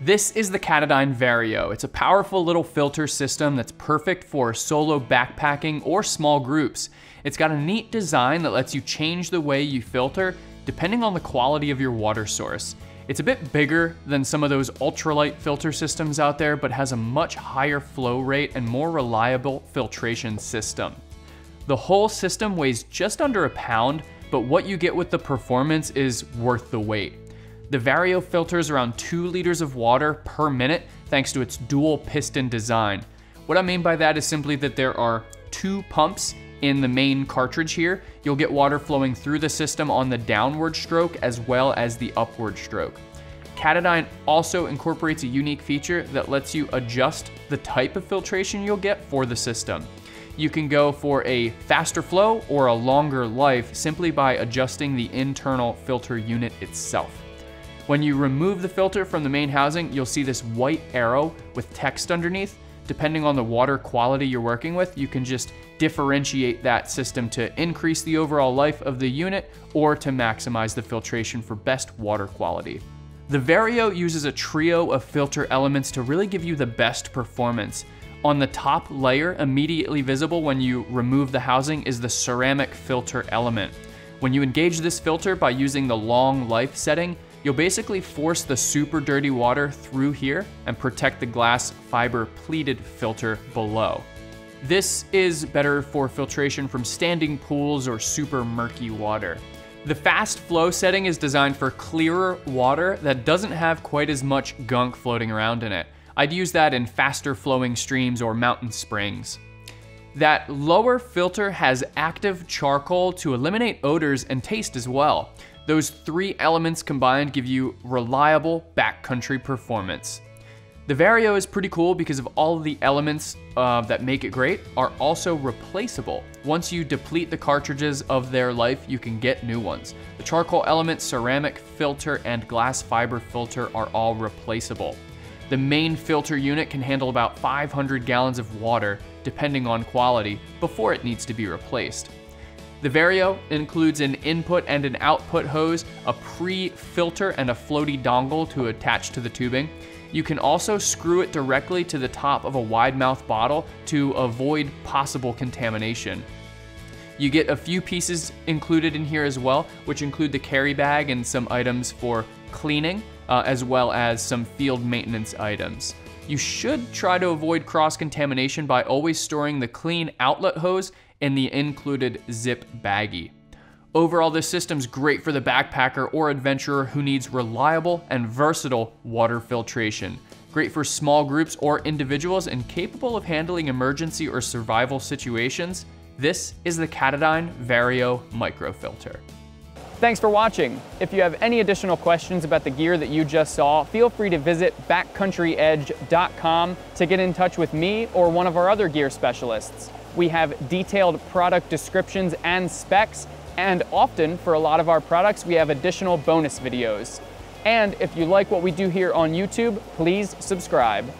This is the Katadyn Vario. It's a powerful little filter system that's perfect for solo backpacking or small groups. It's got a neat design that lets you change the way you filter depending on the quality of your water source. It's a bit bigger than some of those ultralight filter systems out there, but has a much higher flow rate and more reliable filtration system. The whole system weighs just under a pound, but what you get with the performance is worth the wait. The Vario filters around 2 liters of water per minute thanks to its dual piston design. What I mean by that is simply that there are two pumps in the main cartridge here. You'll get water flowing through the system on the downward stroke as well as the upward stroke. Katadyn also incorporates a unique feature that lets you adjust the type of filtration you'll get for the system. You can go for a faster flow or a longer life simply by adjusting the internal filter unit itself. When you remove the filter from the main housing, you'll see this white arrow with text underneath. Depending on the water quality you're working with, you can just differentiate that system to increase the overall life of the unit or to maximize the filtration for best water quality. The Vario uses a trio of filter elements to really give you the best performance. On the top layer, immediately visible when you remove the housing, is the ceramic filter element. When you engage this filter by using the long life setting, you'll basically force the super dirty water through here and protect the glass fiber pleated filter below. This is better for filtration from standing pools or super murky water. The fast flow setting is designed for clearer water that doesn't have quite as much gunk floating around in it. I'd use that in faster flowing streams or mountain springs. That lower filter has active charcoal to eliminate odors and taste as well. Those three elements combined give you reliable backcountry performance. The Vario is pretty cool because of all of the elements uh, that make it great are also replaceable. Once you deplete the cartridges of their life, you can get new ones. The charcoal element, ceramic filter, and glass fiber filter are all replaceable. The main filter unit can handle about 500 gallons of water, depending on quality, before it needs to be replaced. The Vario includes an input and an output hose, a pre-filter, and a floaty dongle to attach to the tubing. You can also screw it directly to the top of a wide mouth bottle to avoid possible contamination. You get a few pieces included in here as well, which include the carry bag and some items for cleaning, uh, as well as some field maintenance items. You should try to avoid cross-contamination by always storing the clean outlet hose in the included zip baggie. Overall, this system's great for the backpacker or adventurer who needs reliable and versatile water filtration. Great for small groups or individuals and capable of handling emergency or survival situations. This is the Katadyn Vario Microfilter. Thanks for watching. If you have any additional questions about the gear that you just saw, feel free to visit backcountryedge.com to get in touch with me or one of our other gear specialists. We have detailed product descriptions and specs, and often for a lot of our products, we have additional bonus videos. And if you like what we do here on YouTube, please subscribe.